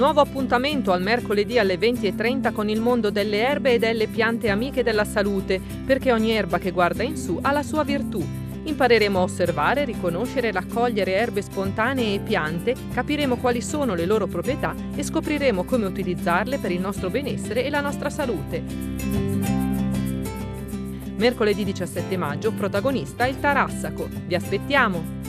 Nuovo appuntamento al mercoledì alle 20.30 con il mondo delle erbe e delle piante amiche della salute, perché ogni erba che guarda in su ha la sua virtù. Impareremo a osservare, riconoscere e raccogliere erbe spontanee e piante, capiremo quali sono le loro proprietà e scopriremo come utilizzarle per il nostro benessere e la nostra salute. Mercoledì 17 maggio, protagonista il Tarassaco. Vi aspettiamo!